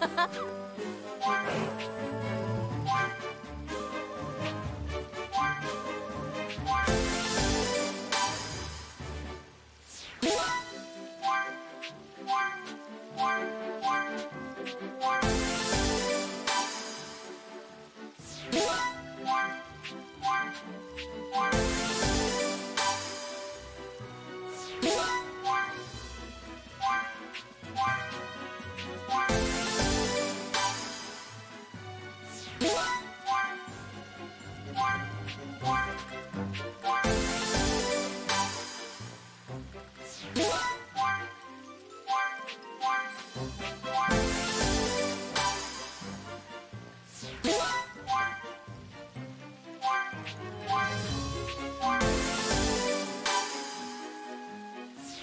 ハハハッ。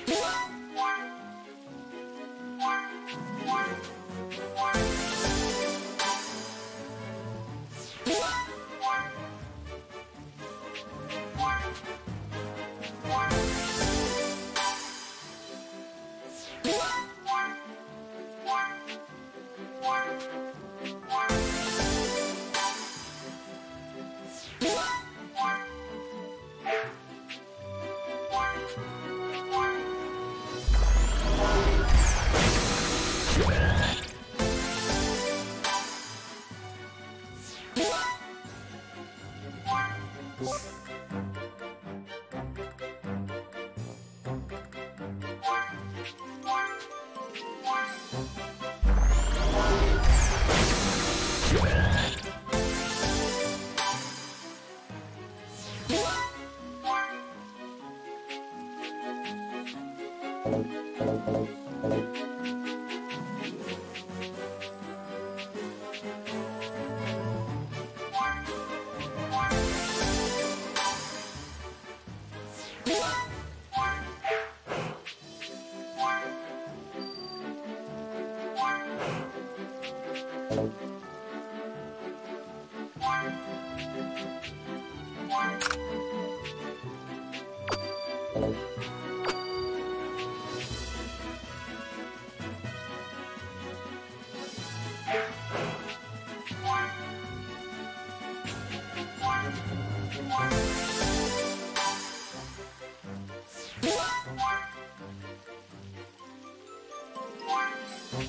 Yeah. Hello.